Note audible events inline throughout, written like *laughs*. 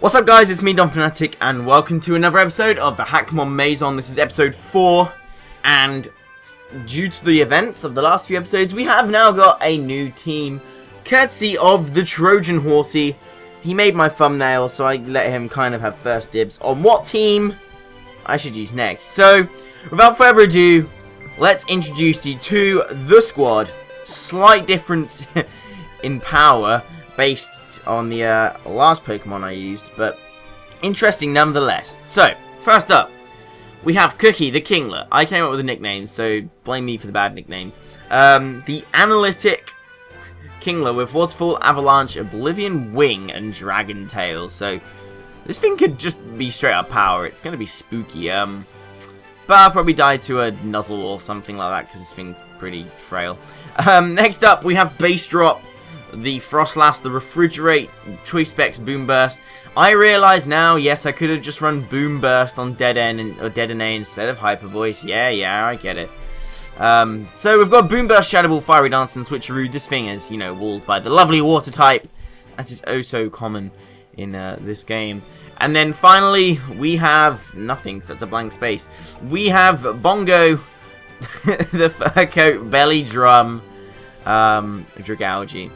What's up guys, it's me Donphanatic and welcome to another episode of the Hackmon Maison. This is episode 4 and due to the events of the last few episodes we have now got a new team courtesy of the Trojan Horsey. He made my thumbnail so I let him kind of have first dibs on what team I should use next. So without further ado, let's introduce you to the squad. Slight difference *laughs* in power based on the uh, last Pokemon I used, but interesting nonetheless. So, first up, we have Cookie the Kingler. I came up with the nickname, so blame me for the bad nicknames. Um, the Analytic Kingler with Waterfall, Avalanche, Oblivion Wing, and Dragon Tail. So, this thing could just be straight up power. It's going to be spooky. Um, but I'll probably die to a Nuzzle or something like that, because this thing's pretty frail. *laughs* Um, next up, we have Base Drop the Froslass, the Refrigerate, Choice Specs, Boom Burst. I realise now, yes, I could have just run Boom Burst on Dead End and, or Dead End instead of Hyper Voice. Yeah, yeah, I get it. Um, so we've got Boom Burst, Shadow Ball, Fiery Dance, and Switcheroo. This thing is, you know, walled by the lovely Water type, That is is oh so common in uh, this game. And then finally, we have nothing, so that's a blank space. We have Bongo, *laughs* the Fur Coat, Belly Drum, um, Dragalge.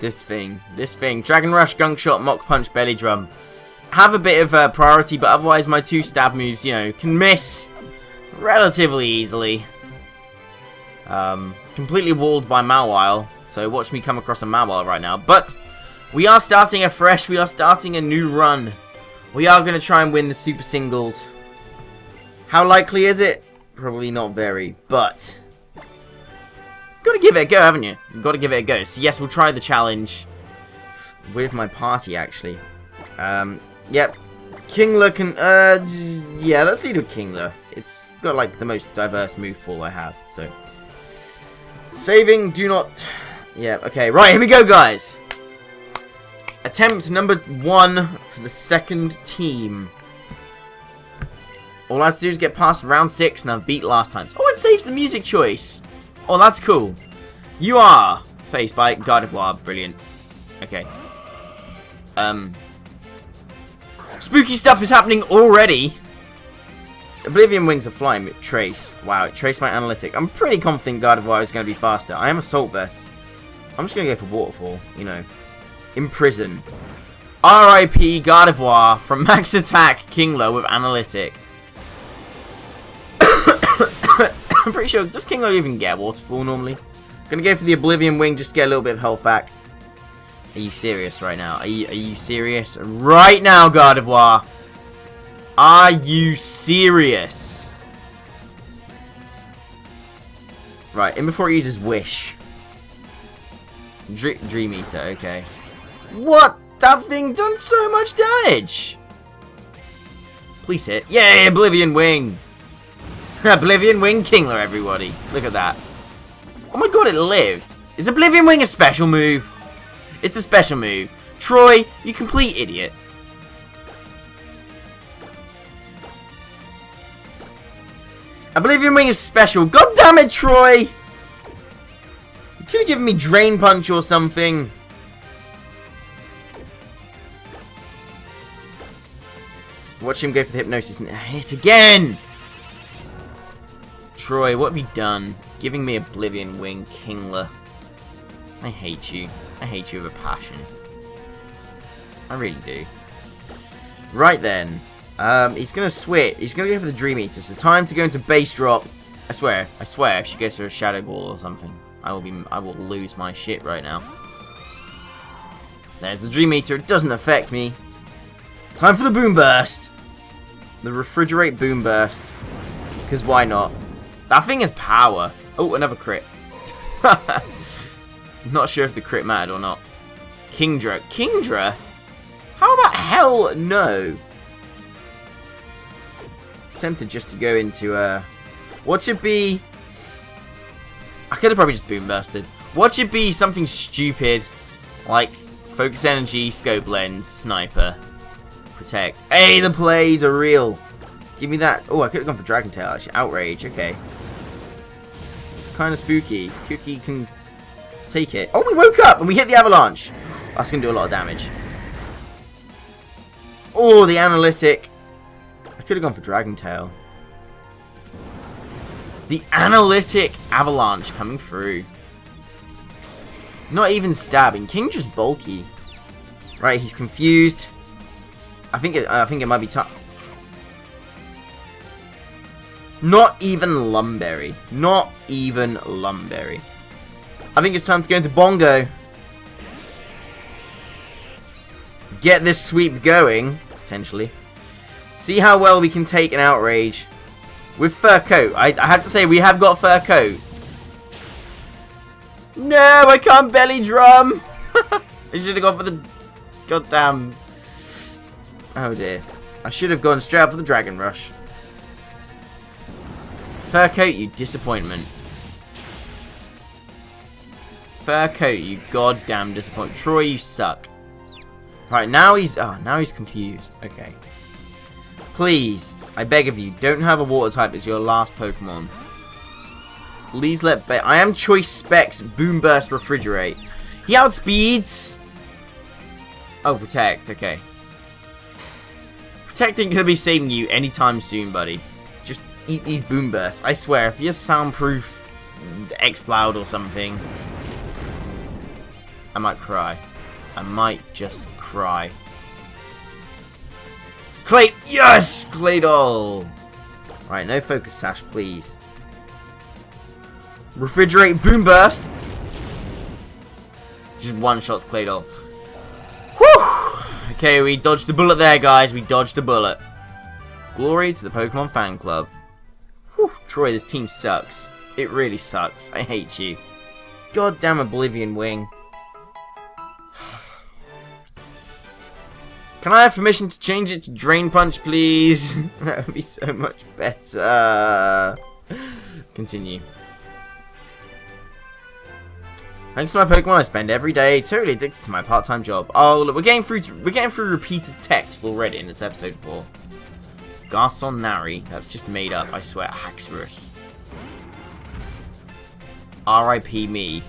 This thing. This thing. Dragon Rush, Gunk Shot, Mach Punch, Belly Drum. Have a bit of uh, priority, but otherwise my two stab moves, you know, can miss relatively easily. Um, completely walled by Mawile, so watch me come across a Mawile right now. But we are starting afresh. We are starting a new run. We are going to try and win the Super Singles. How likely is it? Probably not very, but Got to give it a go, haven't you? Got to give it a go. So yes, we'll try the challenge with my party, actually. Um, yep. Kingler can, uh, yeah, let's lead with Kingler. It's got, like, the most diverse move pool I have, so. Saving, do not, yeah, okay, right, here we go, guys. Attempt number one for the second team. All I have to do is get past round six, and I've beat last time. Oh, it saves the music choice. Oh, that's cool. You are faced by Gardevoir. Brilliant. Okay. Um. Spooky stuff is happening already. Oblivion Wings are flying with Trace. Wow, it traced my analytic. I'm pretty confident Gardevoir is going to be faster. I am Assault Vest. I'm just going to go for Waterfall, you know. Imprison. R.I.P. Gardevoir from *laughs* Max Attack Kingler with Analytic. I'm pretty sure, does Kingler even get Waterfall normally? Gonna go for the Oblivion Wing just to get a little bit of health back. Are you serious right now? Are you, are you serious? Right now, Gardevoir! Are you serious? Right, in before he uses Wish. Dr Dream Eater, okay. What? That thing done so much damage! Please hit. Yay, Oblivion Wing! *laughs* Oblivion Wing Kingler, everybody. Look at that. Oh my god, it lived. Is Oblivion Wing a special move? It's a special move. Troy, you complete idiot. Oblivion Wing is special. God damn it, Troy! You could have given me Drain Punch or something. Watch him go for the Hypnosis and hit again! Troy, what have you done? Giving me Oblivion Wing, Kingler. I hate you. I hate you with a passion. I really do. Right then. Um, he's going to switch. He's going to go for the Dream Eater. So time to go into base drop. I swear. I swear if she goes for a Shadow Ball or something, I will be. I will lose my shit right now. There's the Dream Eater. It doesn't affect me. Time for the Boom Burst. The Refrigerate Boom Burst. Because why not? That thing has power. Oh, another crit. *laughs* not sure if the crit mattered or not. Kingdra. Kingdra? How about hell no? Tempted just to go into, uh... What should be... I could have probably just boom bursted. What should be something stupid, like focus energy, scope lens, sniper, protect. Hey, the plays are real. Give me that. Oh, I could have gone for Dragon Tail, actually. Outrage, okay kind of spooky. Cookie can take it. Oh, we woke up and we hit the avalanche. That's going to do a lot of damage. Oh, the analytic. I could have gone for Dragon Tail. The analytic avalanche coming through. Not even stabbing. King just bulky. Right, he's confused. I think it, I think it might be time. Not even Lumberry. Not even Lumberry. I think it's time to go into Bongo. Get this sweep going, potentially. See how well we can take an outrage. With Fur Coat. I, I have to say, we have got Fur Coat. No, I can't belly drum. *laughs* I should have gone for the goddamn... Oh dear. I should have gone straight up for the Dragon Rush. Fur Coat, you disappointment. Fur Coat, you goddamn disappointment. Troy, you suck. Right, now he's... Oh, now he's confused. Okay. Please, I beg of you, don't have a water type as your last Pokemon. Please let be I am Choice Specs Boom Burst Refrigerate. He outspeeds! Oh, Protect, okay. Protect ain't gonna be saving you anytime soon, buddy eat these boom bursts. I swear, if you're soundproof Exploud or something, I might cry. I might just cry. Clay, yes, Claydol. Right, no focus sash, please. Refrigerate boom burst. Just one shot's Claydol. Whew. Okay, we dodged the bullet there, guys. We dodged the bullet. Glory to the Pokemon Fan Club. Whew, Troy, this team sucks. It really sucks. I hate you. Goddamn Oblivion Wing. *sighs* Can I have permission to change it to Drain Punch, please? *laughs* that would be so much better. *sighs* Continue. Thanks to my Pokemon I spend every day, totally addicted to my part-time job. Oh, look, we're getting through. we're getting through repeated text already in this episode four. Garson Nari. That's just made up, I swear. Haxorus. R.I.P. me.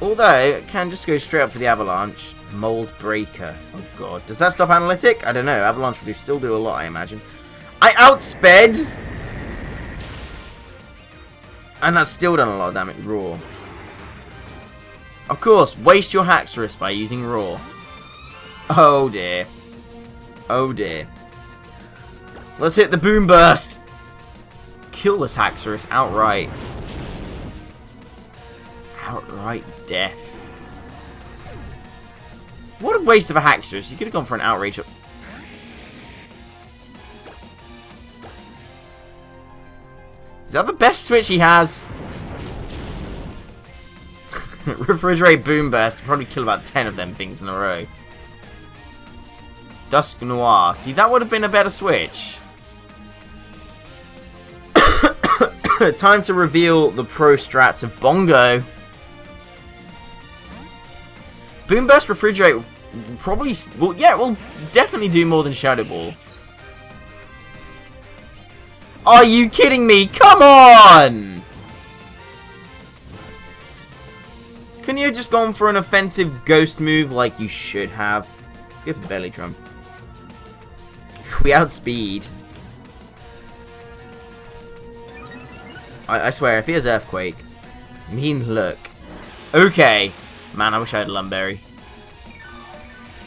Although, it can just go straight up for the Avalanche. Mold Breaker. Oh god. Does that stop Analytic? I don't know. Avalanche will do, still do a lot, I imagine. I outsped! And that's still done a lot of damage. Roar. Of course, waste your Haxorus by using Roar. Oh dear. Oh dear. Let's hit the boom burst. Kill this Haxorus outright. Outright death. What a waste of a Haxorus. You could have gone for an outrage. Is that the best switch he has? *laughs* Refrigerate Boom Burst. to Probably kill about 10 of them things in a row. Dusknoir. See, that would have been a better switch. Time to reveal the pro strats of Bongo. Boom Burst Refrigerate probably, well, yeah, will definitely do more than Shadow Ball. Are you kidding me? Come on! Couldn't you have just gone for an offensive ghost move like you should have? Let's go for the belly drum. We outspeed. I, I swear, if he has Earthquake, mean look. Okay. Man, I wish I had Lumberry.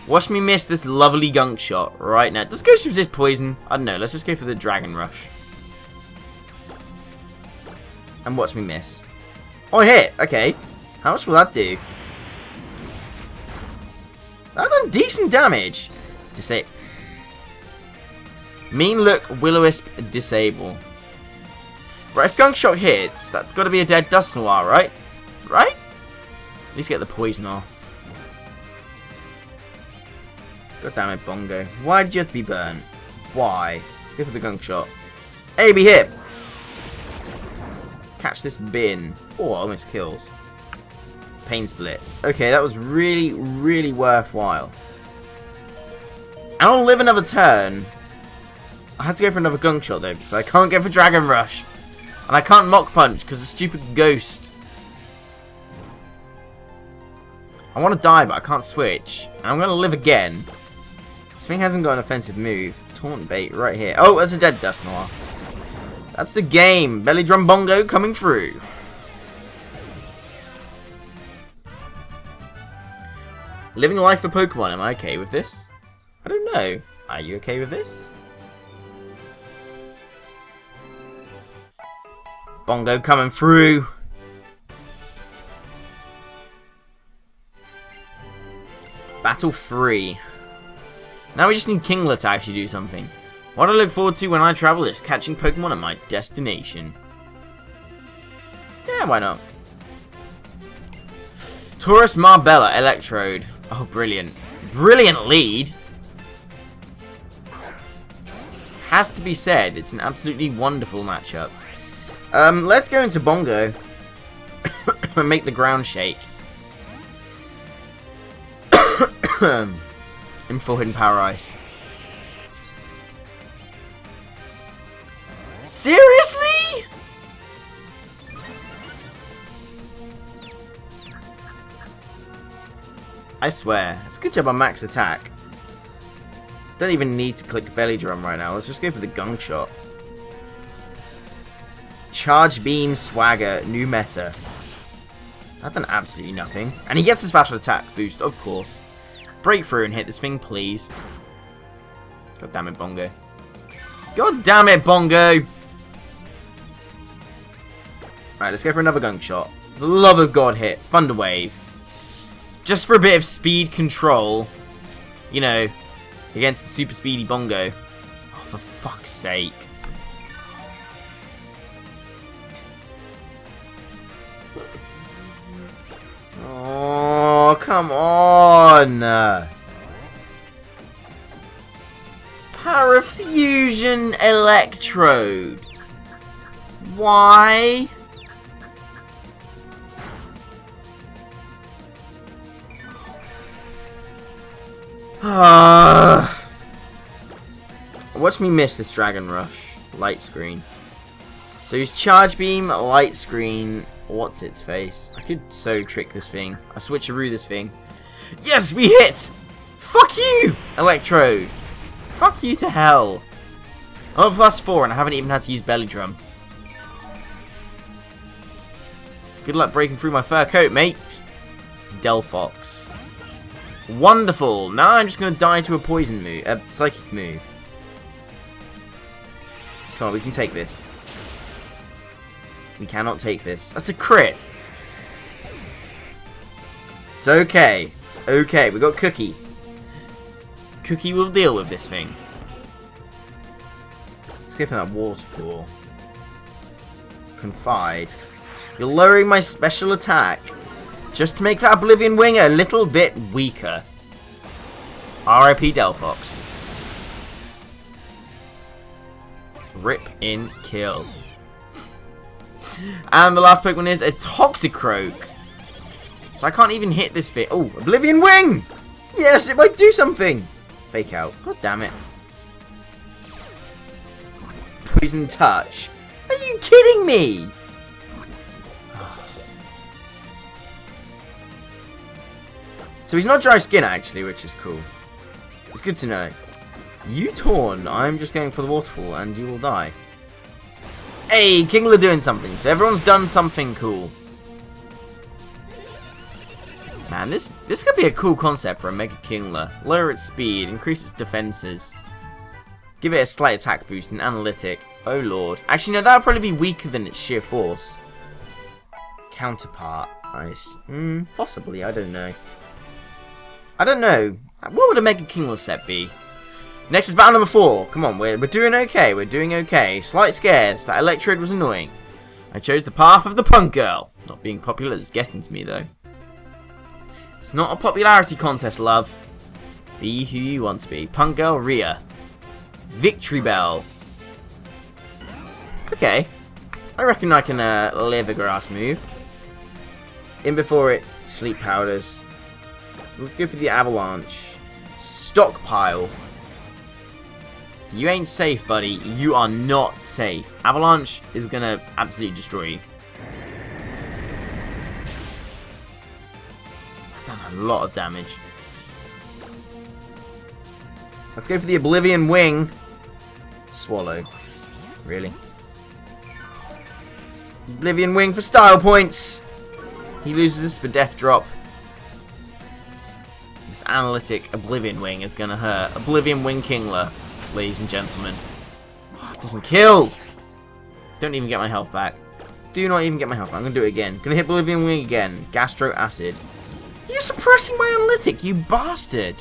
Watch me miss this lovely gunk shot right now. Does Ghost resist poison? I don't know. Let's just go for the Dragon Rush. And watch me miss. Oh, I hit. Okay. How much will that do? That done decent damage. Disa mean look, Will-O-Wisp, disable. Right, if Gunk Shot hits, that's got to be a dead Dusknoir, right? Right? At least get the poison off. God damn it, Bongo. Why did you have to be burnt? Why? Let's go for the Gunk Shot. Hey, be hit! Catch this bin. Oh, almost kills. Pain Split. Okay, that was really, really worthwhile. I don't live another turn. I had to go for another Gunk Shot, though, because I can't go for Dragon Rush. And I can't Mach Punch because of stupid ghost. I want to die, but I can't switch. And I'm going to live again. This thing hasn't got an offensive move. Taunt bait right here. Oh, that's a dead Dusknoir. That's the game. Belly Drum Bongo coming through. Living life for Pokemon. Am I okay with this? I don't know. Are you okay with this? Bongo coming through. Battle 3. Now we just need Kingler to actually do something. What I look forward to when I travel is catching Pokemon at my destination. Yeah, why not? Taurus Marbella Electrode. Oh, brilliant. Brilliant lead. Has to be said, it's an absolutely wonderful matchup. Um, let's go into Bongo *coughs* and make the ground shake. *coughs* in full hidden power ice. Seriously? I swear. It's a good job on max attack. Don't even need to click belly drum right now. Let's just go for the gunk shot. Charge beam swagger, new meta. That done absolutely nothing. And he gets the special attack boost, of course. Break through and hit this thing, please. God damn it, Bongo. God damn it, Bongo! Right, let's go for another gunk shot. For the love of God, hit. Thunder Wave. Just for a bit of speed control. You know, against the super speedy Bongo. Oh, for fuck's sake. Oh, come on! Parafusion Electrode. Why? *sighs* Watch me miss this Dragon Rush. Light screen. So he's Charge Beam, Light Screen, what's its face? I could so trick this thing. I switch switcheroo this thing. Yes, we hit! Fuck you, Electrode! Fuck you to hell. I'm at plus four and I haven't even had to use Belly Drum. Good luck breaking through my fur coat, mate. Delphox. Wonderful. Now I'm just going to die to a poison move, a psychic move. Come on, we can take this. We cannot take this. That's a crit. It's okay. It's okay. We got Cookie. Cookie will deal with this thing. Let's go for that waterfall. Confide. You're lowering my special attack. Just to make that Oblivion Wing a little bit weaker. RIP Delphox. Rip in kill. And the last Pokemon is a Toxicroak. So I can't even hit this fit. Oh, Oblivion Wing! Yes, it might do something. Fake out. God damn it. Poison Touch. Are you kidding me? So he's not dry skin actually, which is cool. It's good to know. You Torn, I'm just going for the waterfall and you will die. Hey, Kingler doing something. So everyone's done something cool. Man, this this could be a cool concept for a Mega Kingler. Lower its speed, increase its defenses. Give it a slight attack boost and analytic. Oh lord. Actually, no, that would probably be weaker than its sheer force. Counterpart. Nice. Hmm, possibly, I don't know. I don't know. What would a Mega Kingler set be? Next is battle number four. Come on, we're, we're doing okay. We're doing okay. Slight scares. That Electrode was annoying. I chose the path of the punk girl. Not being popular is getting to me, though. It's not a popularity contest, love. Be who you want to be. Punk girl, Rhea. Bell. Okay. I reckon I can uh, live a grass move. In before it sleep powders. Let's go for the avalanche. Stockpile. You ain't safe, buddy. You are not safe. Avalanche is gonna absolutely destroy you. I've done a lot of damage. Let's go for the Oblivion Wing. Swallow. Really? Oblivion Wing for style points. He loses this for Death Drop. This analytic Oblivion Wing is to hurt. Oblivion Wing Kingler, ladies and gentlemen. Ah, it doesn't kill. Don't even get my health back. Do not even get my health back. I'm going to do it again. Going to hit Oblivion Wing again. Gastro Acid. You're suppressing my analytic, you bastard.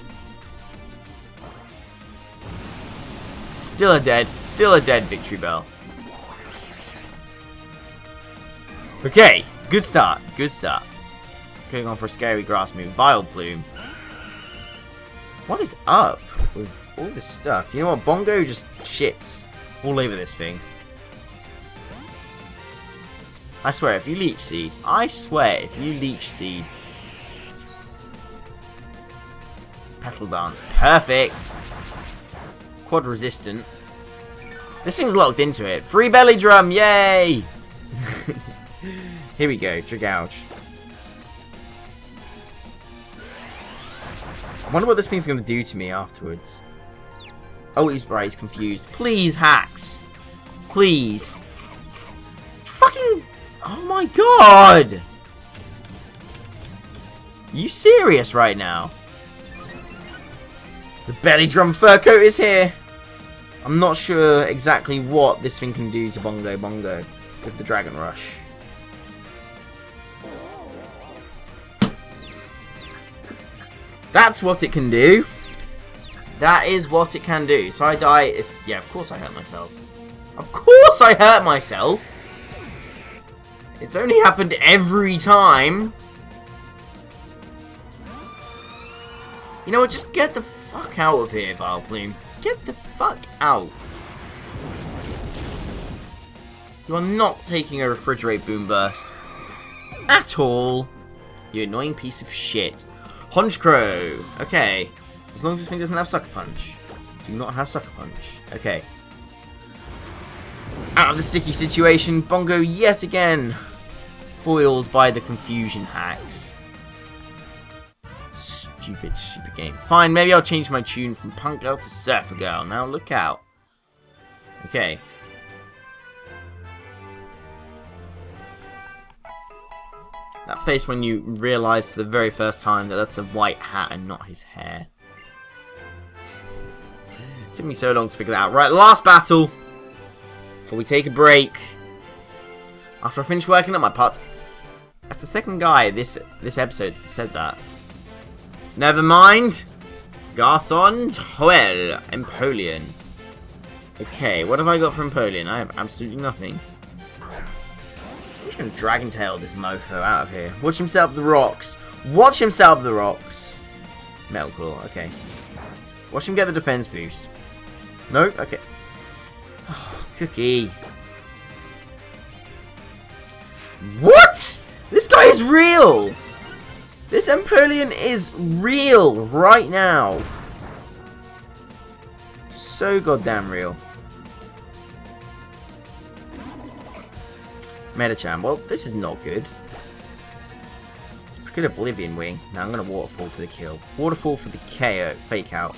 Still a dead. Still a dead Victreebel. Okay, good start, good start. Have gone for a scary grass move. Vileplume. What is up with all this stuff? You know what? Bongo just shits all over this thing. I swear, if you leech seed, I swear, if you leech seed. Petal dance, perfect. Quad resistant. This thing's locked into it. Free belly drum, yay! *laughs* Here we go, Dragalge. I wonder what this thing's going to do to me afterwards. Oh, he's right, he's confused. Please, hacks. Please. Fucking... Oh my god! Are you serious right now? The belly drum fur coat is here. I'm not sure exactly what this thing can do to Bongo Bongo. Let's go for the Dragon Rush. That's what it can do. That is what it can do. So I die if... Yeah, of course I hurt myself. Of course I hurt myself! It's only happened every time. You know what? Just get the fuck out of here, Vileplume. Get the fuck out. You are not taking a refrigerate boom burst. At all. You annoying piece of shit. Honchkrow. Okay. As long as this thing doesn't have Sucker Punch. Do not have Sucker Punch. Okay. Out of the sticky situation, Bongo yet again foiled by the confusion hacks. Stupid, stupid game. Fine, maybe I'll change my tune from Punk Girl to Surfer Girl. Now look out. Okay. That face when you realise for the very first time that that's a white hat and not his hair. It took me so long to figure that out. Right, last battle. Before we take a break. After I finish working on my putt. That's the second guy this this episode that said that. Never mind. Garson, Joel, Empoleon. Okay, what have I got from Empoleon? I have absolutely nothing I'm just gonna Dragon Tail this mofo out of here. Watch himself the rocks. Watch himself the rocks. Metal Claw, okay. Watch him get the defense boost. No? Okay. Oh, *sighs* cookie. What? This guy is real! This Empoleon is real right now. So goddamn real. Medicham. Well, this is not good. Good Oblivion Wing. Now I'm going to Waterfall for the kill. Waterfall for the KO. Fake out.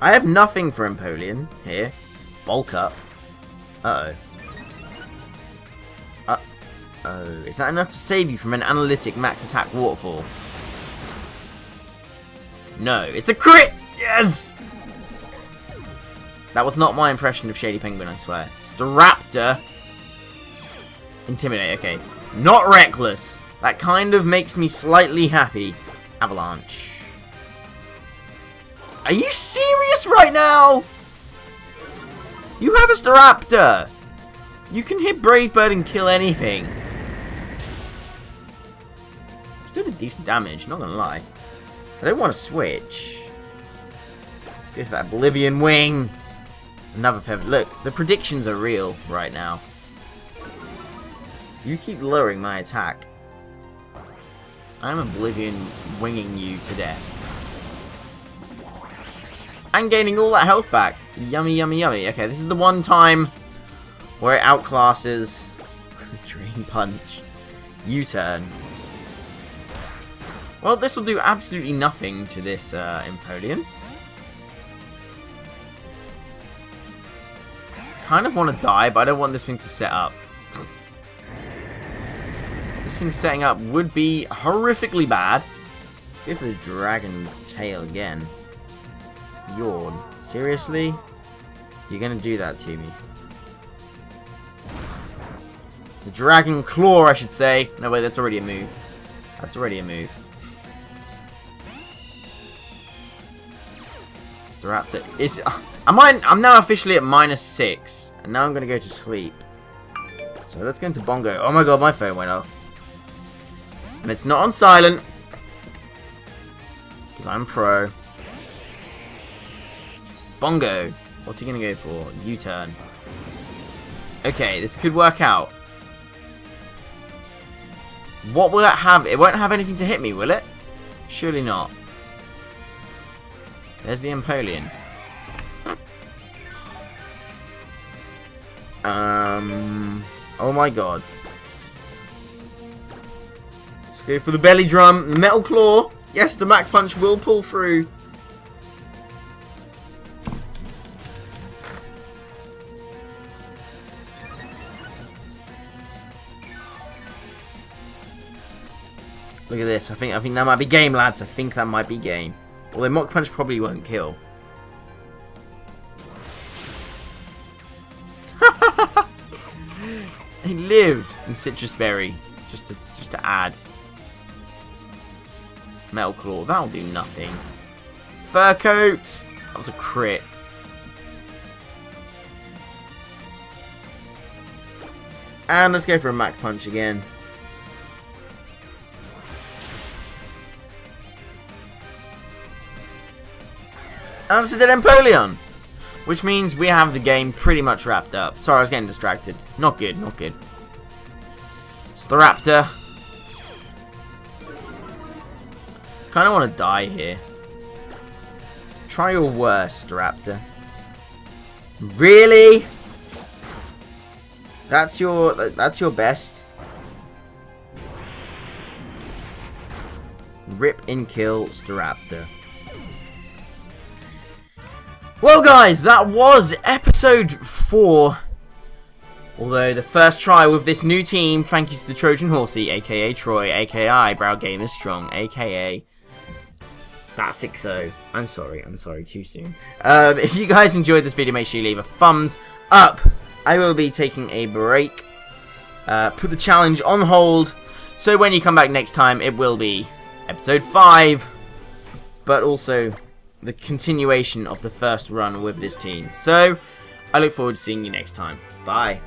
I have nothing for Empoleon here. Bulk up. Uh-oh. Uh-oh. Is that enough to save you from an analytic max attack waterfall? No. It's a crit! Yes! That was not my impression of Shady Penguin, I swear. Staraptor. Intimidate, okay. Not Reckless. That kind of makes me slightly happy. Avalanche. Are you serious right now? You have a Staraptor. You can hit Brave Bird and kill anything. Still did decent damage, not gonna lie. I don't want to switch. Let's go for that Oblivion Wing. Another feather. Look, the predictions are real right now. You keep lowering my attack. I'm Oblivion winging you to death. And gaining all that health back. Yummy, yummy, yummy. Okay, this is the one time where it outclasses *laughs* Drain Punch. U-turn. Well, this will do absolutely nothing to this uh. Kind of want to die, but I don't want this thing to set up. This thing setting up would be horrifically bad. Let's go for the Dragon Tail again. Yawn. Seriously? You're gonna do that to me? The Dragon Claw, I should say. No, wait, that's already a move. That's already a move. Staraptor is. Uh, am I? I'm now officially at minus six, and now I'm gonna go to sleep. So let's go into Bongo. Oh my god, my phone went off, and it's not on silent because I'm pro. Bongo, what's he gonna go for? U-turn. Okay, this could work out. What will it have? It won't have anything to hit me, will it? Surely not. There's the Empoleon. Um. Oh my god. Let's go for the belly drum. Metal claw. Yes, the Mach Punch will pull through. Look at this. I think I think that might be game, lads. I think that might be game. Although Mach Punch probably won't kill. *laughs* he lived in Sitrus Berry. Just to just to add. Metal Claw. That'll do nothing. Fur Coat. That was a crit. And let's go for a Mach Punch again. Answer the Empoleon! Which means we have the game pretty much wrapped up. Sorry, I was getting distracted. Not good, not good. Staraptor. Kind of want to die here. Try your worst, Staraptor. Really? That's your that's your best. Rip and kill Staraptor. Well guys, that was episode 4. Although the first try with this new team, thank you to the Trojan Horsey, aka Troy, aka Eyebrow Gamer Strong, aka that 6-0. I'm sorry, I'm sorry, too soon. Um, if you guys enjoyed this video, make sure you leave a thumbs up. I will be taking a break. Uh, put the challenge on hold. So when you come back next time, it will be episode 5. But also the continuation of the first run with this team. So, I look forward to seeing you next time. Bye.